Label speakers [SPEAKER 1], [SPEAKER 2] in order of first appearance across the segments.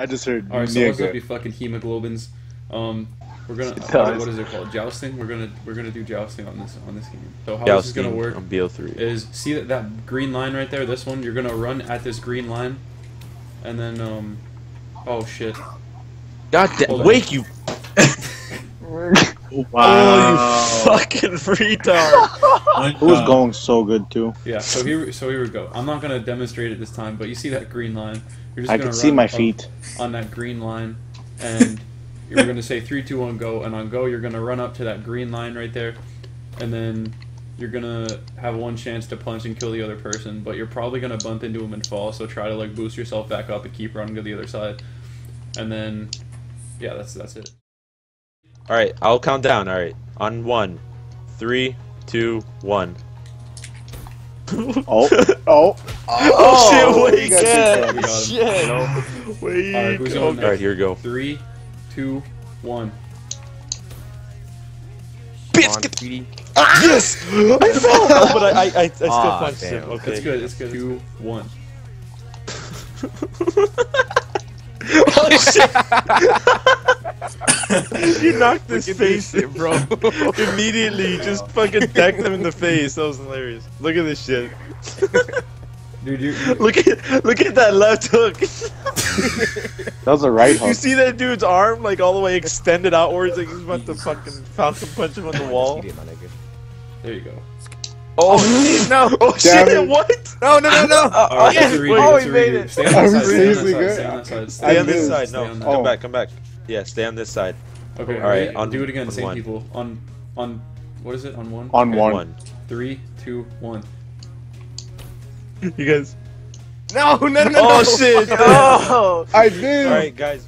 [SPEAKER 1] I just heard
[SPEAKER 2] All right, so what's up,
[SPEAKER 1] nigga.
[SPEAKER 2] you fucking hemoglobins? Um, we're gonna
[SPEAKER 3] It
[SPEAKER 2] what,
[SPEAKER 3] does.
[SPEAKER 2] what is it called? Jousting. We're gonna we're gonna do jousting on this on this game. So how this is gonna work
[SPEAKER 4] on BO3.
[SPEAKER 2] is see that that green line right there. This one, you're gonna run at this green line, and then um, oh shit.
[SPEAKER 4] God
[SPEAKER 2] Hold
[SPEAKER 4] damn!
[SPEAKER 2] on.
[SPEAKER 4] Wake you!
[SPEAKER 1] Wow.
[SPEAKER 4] Oh, you fucking retard!
[SPEAKER 1] It was going so good too.
[SPEAKER 2] Yeah. So here so here we go. I'm not gonna demonstrate it this time, but you see that green line. You're just
[SPEAKER 1] I can see my
[SPEAKER 2] up
[SPEAKER 1] feet.
[SPEAKER 2] on that green line, and you're gonna say three, two, one, go, and on go you're gonna run up to that green line right there, and then you're gonna have one chance to punch and kill the other person, but you're probably gonna bump into him and fall. So try to like boost yourself back up and keep running to the other side, and then yeah, that's that's it.
[SPEAKER 4] All right, I'll count down. All right, on one, three, two, one.
[SPEAKER 1] Oh, oh,
[SPEAKER 4] Oh, oh, shit!
[SPEAKER 1] you
[SPEAKER 4] Wake!
[SPEAKER 1] got
[SPEAKER 2] it.
[SPEAKER 4] Yeah,
[SPEAKER 2] Got him.
[SPEAKER 4] shit! Wake!
[SPEAKER 2] All right, who's going
[SPEAKER 4] All right, here we go.
[SPEAKER 2] Three, two, one.
[SPEAKER 4] Biscuit! get the ah! Yes! I fell, but I, I, I, I still
[SPEAKER 3] Aw,
[SPEAKER 4] punched
[SPEAKER 3] damn.
[SPEAKER 4] him. Okay.
[SPEAKER 2] It's good. It's good. Two, one.
[SPEAKER 4] Holy oh, shit! you knocked his
[SPEAKER 3] Look
[SPEAKER 4] face,
[SPEAKER 3] this shit, bro.
[SPEAKER 4] Immediately, just fucking decked him in the face. That was hilarious. Look at this shit.
[SPEAKER 2] Dude, you.
[SPEAKER 4] Look at look at that left hook.
[SPEAKER 1] that was a right hook.
[SPEAKER 4] you see that dude's arm like all the way extended outwards, like he's about to fucking falcon punch him on the wall.
[SPEAKER 3] It.
[SPEAKER 2] There you go.
[SPEAKER 4] Oh, oh
[SPEAKER 3] no!
[SPEAKER 4] Oh
[SPEAKER 1] Damn
[SPEAKER 4] shit!
[SPEAKER 1] it.
[SPEAKER 4] What?
[SPEAKER 3] No, no, no, no!
[SPEAKER 2] All right, oh,
[SPEAKER 4] yes,
[SPEAKER 2] that's
[SPEAKER 4] wait.
[SPEAKER 3] Oh, he made it.
[SPEAKER 2] Stay on
[SPEAKER 1] Are
[SPEAKER 2] that
[SPEAKER 1] we
[SPEAKER 2] side. Stay on
[SPEAKER 1] seriously
[SPEAKER 2] that
[SPEAKER 1] good?
[SPEAKER 2] side. Stay on that side.
[SPEAKER 4] Stay on this side. No,
[SPEAKER 2] on that.
[SPEAKER 4] come
[SPEAKER 1] Oh.
[SPEAKER 4] back, come back. Yeah, stay on this side.
[SPEAKER 2] Okay,
[SPEAKER 4] All right,
[SPEAKER 2] ready?
[SPEAKER 4] on-
[SPEAKER 2] do it again.
[SPEAKER 4] on
[SPEAKER 2] Same
[SPEAKER 4] one.
[SPEAKER 2] people. On on what is it? On one.
[SPEAKER 1] On
[SPEAKER 2] Okay.
[SPEAKER 1] one.
[SPEAKER 4] One.
[SPEAKER 2] Three, two, one.
[SPEAKER 4] You guys.
[SPEAKER 3] No, no, no, no!
[SPEAKER 4] Oh shit!
[SPEAKER 3] No! Oh.
[SPEAKER 1] I did.
[SPEAKER 4] All right, guys.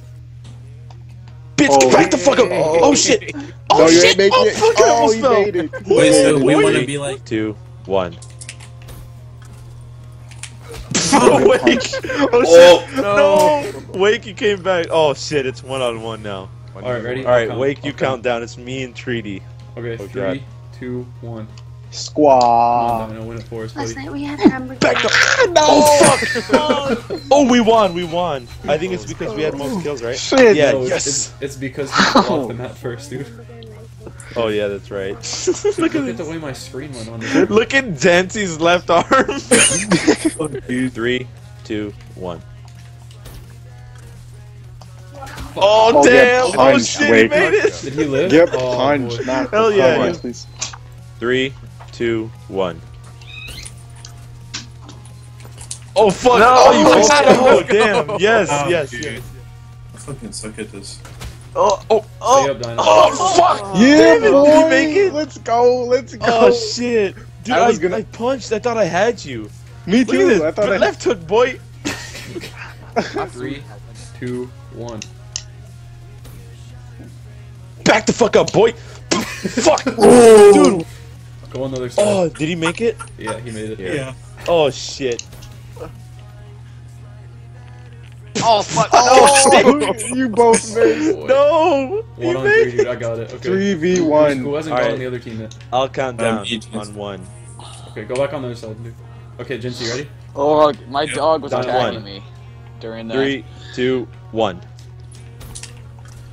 [SPEAKER 4] Bitch,
[SPEAKER 1] Oh.
[SPEAKER 4] get back the fuck up! Oh shit! Oh
[SPEAKER 1] no, you
[SPEAKER 4] shit!
[SPEAKER 1] ain't
[SPEAKER 4] oh
[SPEAKER 1] it.
[SPEAKER 4] fuck! Oh, I
[SPEAKER 1] oh,
[SPEAKER 4] almost
[SPEAKER 1] you
[SPEAKER 4] fell.
[SPEAKER 1] made it.
[SPEAKER 5] Wait, so we want to be like
[SPEAKER 4] Two, one.
[SPEAKER 1] Oh,
[SPEAKER 4] Wake! Oh, oh shit! No! Wake, you came back. Oh shit! It's one on one now.
[SPEAKER 2] All right, ready?
[SPEAKER 4] All right,
[SPEAKER 2] I'll count.
[SPEAKER 4] Wake, you
[SPEAKER 2] I'll
[SPEAKER 4] count down. It's me and Treaty.
[SPEAKER 2] Okay,
[SPEAKER 4] Oh,
[SPEAKER 2] three,
[SPEAKER 4] God.
[SPEAKER 2] two, one. Come on,
[SPEAKER 1] Squad.
[SPEAKER 2] Domino, win it for us, buddy.
[SPEAKER 6] Last night we had hamburger.
[SPEAKER 4] Back the. Oh, oh fuck! oh, we won. We won. I think it's oh, because we had most kills, right?
[SPEAKER 1] Shit.
[SPEAKER 4] Yeah.
[SPEAKER 2] No,
[SPEAKER 4] yes.
[SPEAKER 2] It's, it's because you blocked the map first, dude.
[SPEAKER 4] Oh yeah, that's right.
[SPEAKER 2] Look
[SPEAKER 4] Look
[SPEAKER 2] at
[SPEAKER 4] at
[SPEAKER 2] the way my screen went on. There.
[SPEAKER 4] Look at Dancy's left arm. Three, two, one. Oh,
[SPEAKER 1] Oh, get
[SPEAKER 4] damn! Oh
[SPEAKER 1] punched,
[SPEAKER 4] shit! He made it.
[SPEAKER 2] Did he live?
[SPEAKER 1] Get
[SPEAKER 2] oh,
[SPEAKER 1] punched.
[SPEAKER 2] boy.
[SPEAKER 1] Not
[SPEAKER 4] Hell yeah,
[SPEAKER 1] punched,
[SPEAKER 4] yeah.
[SPEAKER 1] please.
[SPEAKER 4] Three, two, one. Oh fuck!
[SPEAKER 3] No!
[SPEAKER 4] oh, you
[SPEAKER 3] Oh,
[SPEAKER 4] fucked- oh damn! Yes,
[SPEAKER 5] Oh,
[SPEAKER 4] yes,
[SPEAKER 5] dude.
[SPEAKER 4] yes.
[SPEAKER 5] I fucking suck at this.
[SPEAKER 3] Oh,
[SPEAKER 4] Oh, oh,
[SPEAKER 2] up, Dino.
[SPEAKER 4] oh, oh fuck!
[SPEAKER 1] Yeah,
[SPEAKER 4] Damn it,
[SPEAKER 1] boy.
[SPEAKER 4] did you make it?
[SPEAKER 1] Let's go. Let's oh, go.
[SPEAKER 4] Oh shit! Dude,
[SPEAKER 1] I
[SPEAKER 4] I,
[SPEAKER 1] gonna-
[SPEAKER 4] I punched. I thought I had you.
[SPEAKER 1] Me
[SPEAKER 4] Look
[SPEAKER 1] too.
[SPEAKER 4] at this.
[SPEAKER 1] I thought I
[SPEAKER 4] left hook, boy.
[SPEAKER 2] Three, two, one.
[SPEAKER 4] Back the fuck up, boy. fuck, dude.
[SPEAKER 2] Go on the other side.
[SPEAKER 4] Oh, did he make it?
[SPEAKER 2] Yeah, he made it.
[SPEAKER 5] Yeah.
[SPEAKER 4] Oh shit.
[SPEAKER 3] oh fuck!
[SPEAKER 1] Oh, you both missed.
[SPEAKER 2] Boy.
[SPEAKER 4] No. He
[SPEAKER 2] One on
[SPEAKER 4] made
[SPEAKER 2] three,
[SPEAKER 4] it.
[SPEAKER 2] dude. I got it. Okay.
[SPEAKER 1] Three v one.
[SPEAKER 2] Who
[SPEAKER 1] one.
[SPEAKER 2] hasn't gone
[SPEAKER 4] Alright.
[SPEAKER 2] on the other team yet?
[SPEAKER 4] I'll count
[SPEAKER 5] Um,
[SPEAKER 4] down
[SPEAKER 5] each is-
[SPEAKER 4] on one.
[SPEAKER 2] Okay, go back on the other side, dude. Okay, Jincy, ready?
[SPEAKER 3] Oh, my dog was
[SPEAKER 2] Down
[SPEAKER 3] attacking
[SPEAKER 4] one.
[SPEAKER 3] me during that.
[SPEAKER 4] Three, two, one.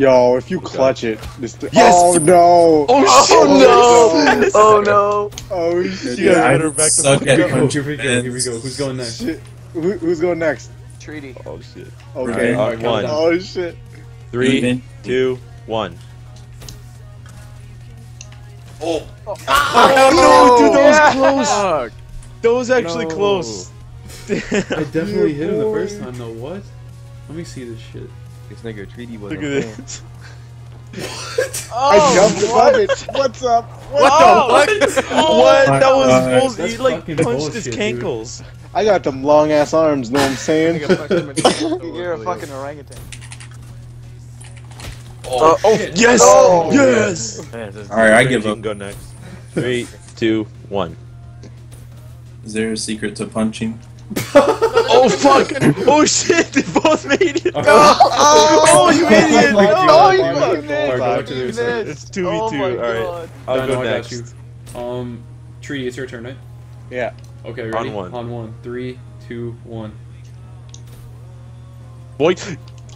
[SPEAKER 1] Yo, if you clutch it, this.
[SPEAKER 4] Yes!
[SPEAKER 1] Oh no.
[SPEAKER 4] Oh, oh shit!
[SPEAKER 1] Oh,
[SPEAKER 4] no!
[SPEAKER 3] Oh no!
[SPEAKER 1] Oh shit.
[SPEAKER 4] You guys
[SPEAKER 5] I
[SPEAKER 4] better back the
[SPEAKER 5] suck
[SPEAKER 4] fuck
[SPEAKER 5] at
[SPEAKER 4] up.
[SPEAKER 5] punching.
[SPEAKER 2] Here we go. Here we go. Who's going next?
[SPEAKER 1] Shit. Who, who's going next?
[SPEAKER 3] Treaty.
[SPEAKER 4] Oh shit.
[SPEAKER 1] Okay.
[SPEAKER 4] Alright,
[SPEAKER 2] count
[SPEAKER 4] one.
[SPEAKER 1] Oh shit.
[SPEAKER 4] Three,
[SPEAKER 5] Even.
[SPEAKER 4] two, one.
[SPEAKER 3] Oh, oh.
[SPEAKER 4] oh no, dude, that was close. That was actually
[SPEAKER 1] No.
[SPEAKER 4] close.
[SPEAKER 2] I definitely hit him the first time, though. What? Let me see this shit.
[SPEAKER 3] This nigga Treaty was.
[SPEAKER 4] Look
[SPEAKER 3] a
[SPEAKER 4] at
[SPEAKER 3] fan.
[SPEAKER 4] this.
[SPEAKER 1] I oh, jumped above it. What's up? What
[SPEAKER 3] What
[SPEAKER 1] the
[SPEAKER 3] the
[SPEAKER 1] fuck?
[SPEAKER 4] What?
[SPEAKER 5] my
[SPEAKER 4] That was
[SPEAKER 5] God.
[SPEAKER 4] bullshit.
[SPEAKER 2] That's
[SPEAKER 4] He like
[SPEAKER 2] fucking
[SPEAKER 4] punched his
[SPEAKER 2] bullshit, dude.
[SPEAKER 4] cankles.
[SPEAKER 1] I got them long ass arms. Know what I'm saying?
[SPEAKER 3] Nigga punched him in the- You're a fucking orangutan.
[SPEAKER 4] Oh, uh,
[SPEAKER 2] oh
[SPEAKER 4] yes,
[SPEAKER 1] Oh.
[SPEAKER 4] yes.
[SPEAKER 5] All right, I
[SPEAKER 4] You
[SPEAKER 5] give
[SPEAKER 4] can
[SPEAKER 5] up.
[SPEAKER 4] go next. Three, two, one.
[SPEAKER 5] Is there a secret to punching?
[SPEAKER 4] Oh fuck! Oh shit! They both made it.
[SPEAKER 2] Oh,
[SPEAKER 4] Oh, you idiot!
[SPEAKER 1] my
[SPEAKER 4] No,
[SPEAKER 1] God.
[SPEAKER 4] you
[SPEAKER 1] Oh,
[SPEAKER 4] fucking
[SPEAKER 1] my
[SPEAKER 2] Alright, go
[SPEAKER 1] God.
[SPEAKER 2] back to the other side.
[SPEAKER 4] It's two v
[SPEAKER 3] Oh
[SPEAKER 4] two.
[SPEAKER 3] my
[SPEAKER 4] All right. I'll
[SPEAKER 2] Dino,
[SPEAKER 4] go
[SPEAKER 2] I got
[SPEAKER 4] next.
[SPEAKER 2] you. Um, Tree, it's your turn, right?
[SPEAKER 1] Yeah.
[SPEAKER 2] Okay, ready?
[SPEAKER 4] On one.
[SPEAKER 2] On one. Three, two, one.
[SPEAKER 4] Boy,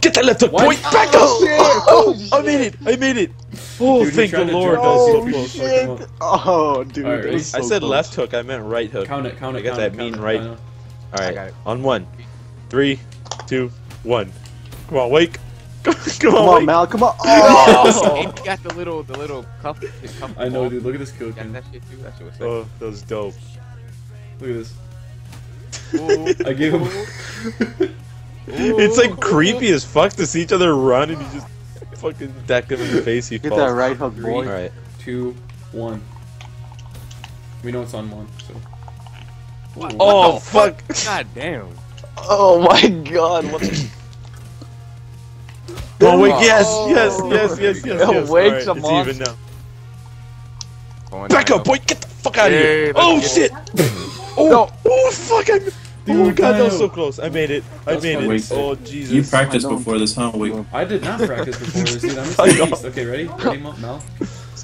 [SPEAKER 4] Get that left hook,
[SPEAKER 2] What?
[SPEAKER 4] boy! Back up! Oh, I made it! I made it! Oh,
[SPEAKER 2] Dude,
[SPEAKER 4] thank the Lord,
[SPEAKER 2] jerk
[SPEAKER 4] that was so close.
[SPEAKER 1] shit! Oh, dude.
[SPEAKER 2] Alright,
[SPEAKER 1] that was
[SPEAKER 4] I
[SPEAKER 1] so
[SPEAKER 4] said
[SPEAKER 1] close.
[SPEAKER 4] left hook, I meant right hook.
[SPEAKER 2] Count it, count it,
[SPEAKER 4] I got
[SPEAKER 2] count
[SPEAKER 4] that
[SPEAKER 2] it,
[SPEAKER 4] mean
[SPEAKER 2] count it,
[SPEAKER 4] right.
[SPEAKER 2] I
[SPEAKER 3] got
[SPEAKER 4] Alright,
[SPEAKER 3] it.
[SPEAKER 4] on one. Three, two, one. Come on, wake! Come
[SPEAKER 1] Come
[SPEAKER 4] on,
[SPEAKER 1] on,
[SPEAKER 4] wake!
[SPEAKER 1] Mal. Come on.
[SPEAKER 3] Oh,
[SPEAKER 1] Oh!
[SPEAKER 3] and you got the little, the little cup. The cup
[SPEAKER 2] I know,
[SPEAKER 3] ball.
[SPEAKER 2] dude. Look at this kill
[SPEAKER 3] You
[SPEAKER 2] cam.
[SPEAKER 3] that shit too. That shit was sick.
[SPEAKER 4] Oh, that was dope.
[SPEAKER 2] Look at this.
[SPEAKER 3] Ooh.
[SPEAKER 2] I gave him.
[SPEAKER 4] It's like creepy as fuck to see each other run and you just fucking deck him in the face. He
[SPEAKER 1] Get
[SPEAKER 4] falls.
[SPEAKER 1] that right hook, boy.
[SPEAKER 2] Three.
[SPEAKER 4] Alright.
[SPEAKER 2] Two, one. We know it's on one, so. Ooh.
[SPEAKER 4] Oh,
[SPEAKER 3] the
[SPEAKER 4] fuck!
[SPEAKER 3] God damn.
[SPEAKER 1] Oh my god. What the...
[SPEAKER 4] Come on!
[SPEAKER 3] Oh.
[SPEAKER 4] Yes, yes, yes, yes, yes, yes.
[SPEAKER 1] wake
[SPEAKER 4] Alright,
[SPEAKER 1] some
[SPEAKER 4] it's
[SPEAKER 1] monster.
[SPEAKER 4] even now. Back up, boy! Get the fuck out of here!
[SPEAKER 3] let's
[SPEAKER 4] Oh
[SPEAKER 3] get
[SPEAKER 4] shit! oh, oh fuck! I, oh
[SPEAKER 2] Dude,
[SPEAKER 4] god, that was so close. I made it. I made it.
[SPEAKER 2] sick.
[SPEAKER 4] Oh Jesus!
[SPEAKER 5] You practiced before this, huh? Wait.
[SPEAKER 2] I did not practice before this, dude. I'm just a beast. Okay, ready? Ready, Mal? Mal?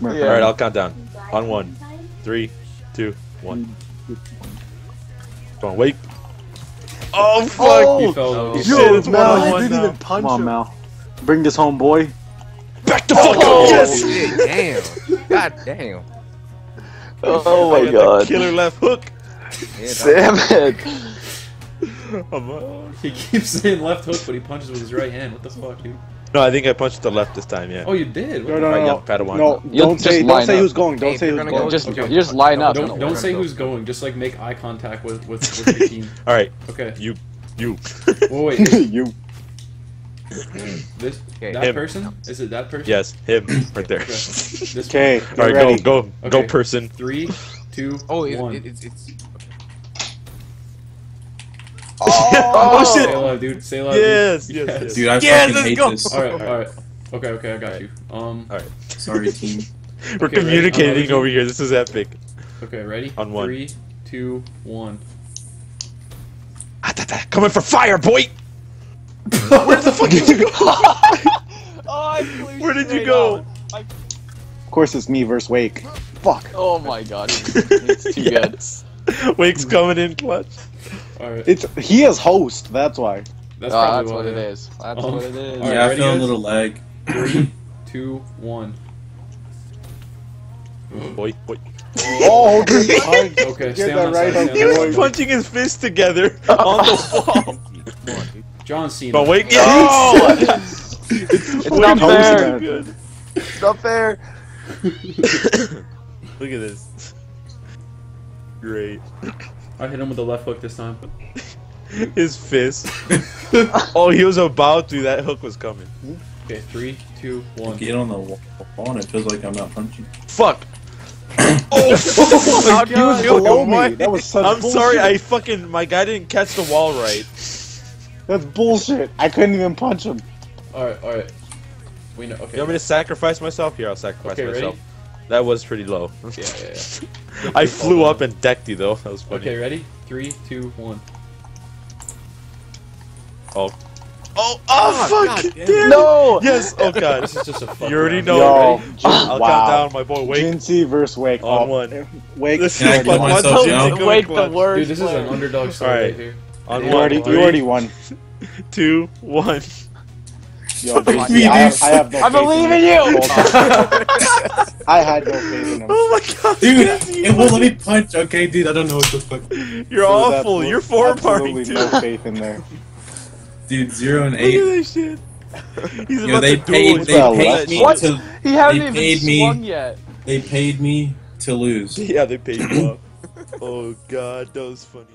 [SPEAKER 3] Yeah.
[SPEAKER 4] Alright, I'll count down. On one, three, two, one. Come on, wake! Oh, oh fuck!
[SPEAKER 1] Oh!
[SPEAKER 2] He fell.
[SPEAKER 3] no.
[SPEAKER 4] Yo, it's
[SPEAKER 1] Mal,
[SPEAKER 4] one on
[SPEAKER 1] I
[SPEAKER 4] one
[SPEAKER 1] didn't
[SPEAKER 4] now.
[SPEAKER 1] even punch Come on, Mal. Bring this home, boy.
[SPEAKER 4] Back the fuck
[SPEAKER 3] Oh,
[SPEAKER 4] up! Yes!
[SPEAKER 3] shit, damn. God damn.
[SPEAKER 1] Oh
[SPEAKER 4] I got the Killer left hook.
[SPEAKER 3] Yeah, that-
[SPEAKER 1] Damn it.
[SPEAKER 2] He keeps saying left hook, but he punches with his right hand. What the fuck, dude?
[SPEAKER 4] No, I think I punched the left this time. Yeah.
[SPEAKER 2] Oh, you did? What
[SPEAKER 1] No, no,
[SPEAKER 4] Alright,
[SPEAKER 1] no,
[SPEAKER 4] yeah,
[SPEAKER 1] no.
[SPEAKER 4] Padawan.
[SPEAKER 1] No,
[SPEAKER 3] You'll
[SPEAKER 1] don't say, don't say
[SPEAKER 3] up.
[SPEAKER 1] who's going. Don't
[SPEAKER 3] Hey,
[SPEAKER 1] say who's
[SPEAKER 3] gonna go-
[SPEAKER 1] Just
[SPEAKER 2] Okay.
[SPEAKER 3] You just line up.
[SPEAKER 2] Don't, don't
[SPEAKER 3] we're
[SPEAKER 2] say who's going. Just like make eye contact with with, with your team.
[SPEAKER 4] All right,
[SPEAKER 2] Okay.
[SPEAKER 4] you, you.
[SPEAKER 2] Whoa, wait.
[SPEAKER 1] you.
[SPEAKER 2] This
[SPEAKER 3] Okay.
[SPEAKER 2] that
[SPEAKER 4] Him.
[SPEAKER 2] person? Is it that person?
[SPEAKER 4] yes, him right there.
[SPEAKER 2] Okay. This
[SPEAKER 1] Okay.
[SPEAKER 4] All right,
[SPEAKER 1] ready.
[SPEAKER 4] go, go, go,
[SPEAKER 2] Okay.
[SPEAKER 4] person.
[SPEAKER 2] Three, two,
[SPEAKER 3] Oh, it, it, it's it's.
[SPEAKER 4] Oh,
[SPEAKER 2] Say
[SPEAKER 4] shit!
[SPEAKER 2] love, dude. Say love.
[SPEAKER 4] Yes,
[SPEAKER 2] dude.
[SPEAKER 4] yes, yes.
[SPEAKER 5] Dude, I
[SPEAKER 4] Yes,
[SPEAKER 5] fucking
[SPEAKER 4] let's
[SPEAKER 5] hate
[SPEAKER 4] go.
[SPEAKER 5] this.
[SPEAKER 2] All right, all right. Okay, okay, I got you. Um. all right.
[SPEAKER 5] Sorry, team.
[SPEAKER 4] We're
[SPEAKER 2] Okay,
[SPEAKER 4] communicating over here. This is epic.
[SPEAKER 2] Okay, ready?
[SPEAKER 4] On one.
[SPEAKER 2] Three, two, one.
[SPEAKER 4] Ah, da, da. Coming for fire, boy! Where the fuck did you go? Where did you go?
[SPEAKER 1] Of course, it's me versus Wake. Fuck.
[SPEAKER 3] Oh my god. It's too good.
[SPEAKER 4] Wake's coming in clutch.
[SPEAKER 2] All right.
[SPEAKER 1] It's he is host. That's why.
[SPEAKER 2] That's probably
[SPEAKER 3] that's what it
[SPEAKER 2] is.
[SPEAKER 3] is. That's
[SPEAKER 2] Um,
[SPEAKER 3] what it is.
[SPEAKER 2] All right,
[SPEAKER 5] yeah, I
[SPEAKER 2] ready,
[SPEAKER 5] feel a
[SPEAKER 2] guys?
[SPEAKER 5] little lag.
[SPEAKER 2] Three, two, one.
[SPEAKER 4] Boy, boy.
[SPEAKER 1] Oh, good punch.
[SPEAKER 2] Okay,
[SPEAKER 1] Get
[SPEAKER 2] stay on
[SPEAKER 1] right
[SPEAKER 2] side.
[SPEAKER 4] He was
[SPEAKER 2] that
[SPEAKER 4] punching his fists together on the wall.
[SPEAKER 3] Come on, dude.
[SPEAKER 2] John Cena.
[SPEAKER 4] But wake,
[SPEAKER 1] No!
[SPEAKER 4] yes!
[SPEAKER 1] It's
[SPEAKER 3] not
[SPEAKER 1] not
[SPEAKER 3] fair.
[SPEAKER 1] fair.
[SPEAKER 4] Good.
[SPEAKER 3] It's not fair.
[SPEAKER 4] Look at this. Great.
[SPEAKER 2] I hit him with the left hook this time.
[SPEAKER 4] His fist. oh, he was about to. That hook was coming.
[SPEAKER 2] Okay, three, two, one.
[SPEAKER 5] Get on the wall and it feels like I'm not punching.
[SPEAKER 4] Fuck. oh, oh
[SPEAKER 3] How'd
[SPEAKER 1] He was below me.
[SPEAKER 3] what?
[SPEAKER 1] That was such
[SPEAKER 4] I'm
[SPEAKER 1] bullshit.
[SPEAKER 4] sorry. I fucking my guy didn't catch the wall right.
[SPEAKER 1] That's bullshit. I couldn't even punch him.
[SPEAKER 2] All right, all right. We know. Okay.
[SPEAKER 4] You want me to sacrifice myself? Here, I'll sacrifice
[SPEAKER 2] Okay, ready?
[SPEAKER 4] Myself. That was pretty low.
[SPEAKER 2] Yeah, yeah, yeah.
[SPEAKER 4] I flew up and decked you though. That was funny.
[SPEAKER 2] Okay, ready? Three, two, one.
[SPEAKER 4] Oh. Oh, oh, ah, fuck!
[SPEAKER 3] God damn
[SPEAKER 4] Damn.
[SPEAKER 1] No.
[SPEAKER 4] Yes. Oh god.
[SPEAKER 2] This is just a fuck
[SPEAKER 4] You already
[SPEAKER 2] round.
[SPEAKER 4] know.
[SPEAKER 1] Yo,
[SPEAKER 2] Ready?
[SPEAKER 1] Jin- ah,
[SPEAKER 4] I'll
[SPEAKER 1] wow.
[SPEAKER 4] count down my boy. Wake.
[SPEAKER 1] Jincy versus Wake.
[SPEAKER 4] On
[SPEAKER 1] Oh,
[SPEAKER 4] one.
[SPEAKER 1] Wake.
[SPEAKER 4] This is
[SPEAKER 5] kill
[SPEAKER 4] fun.
[SPEAKER 5] myself,
[SPEAKER 4] One,
[SPEAKER 5] Joe?
[SPEAKER 4] two,
[SPEAKER 3] Wake the worst.
[SPEAKER 2] Dude, this is an underdog story
[SPEAKER 4] Alright.
[SPEAKER 2] right here.
[SPEAKER 4] On
[SPEAKER 1] You
[SPEAKER 4] one.
[SPEAKER 1] already, you already won.
[SPEAKER 4] two, one.
[SPEAKER 1] Yo,
[SPEAKER 3] on,
[SPEAKER 1] I, have, I have no
[SPEAKER 3] I believe in
[SPEAKER 1] you.
[SPEAKER 3] you.
[SPEAKER 1] I had no faith in him.
[SPEAKER 4] Oh my god.
[SPEAKER 5] Dude,
[SPEAKER 4] Jesse,
[SPEAKER 5] it won't let me punch. Okay, dude, I don't know what the fuck.
[SPEAKER 4] You're
[SPEAKER 1] There was
[SPEAKER 4] awful.
[SPEAKER 1] absolute-
[SPEAKER 4] You're four parting
[SPEAKER 1] absolutely
[SPEAKER 4] too.
[SPEAKER 1] no faith in there.
[SPEAKER 5] Dude, zero and
[SPEAKER 4] Look at
[SPEAKER 5] eight.
[SPEAKER 4] this shit. He's
[SPEAKER 5] Yo,
[SPEAKER 4] about
[SPEAKER 5] they
[SPEAKER 4] to
[SPEAKER 5] paid, they paid me
[SPEAKER 3] What?
[SPEAKER 5] to,
[SPEAKER 3] He hasn't
[SPEAKER 5] They
[SPEAKER 3] even
[SPEAKER 5] paid me.
[SPEAKER 3] yet.
[SPEAKER 5] they paid me to lose.
[SPEAKER 4] Yeah, they paid you off. Oh god, that was funny.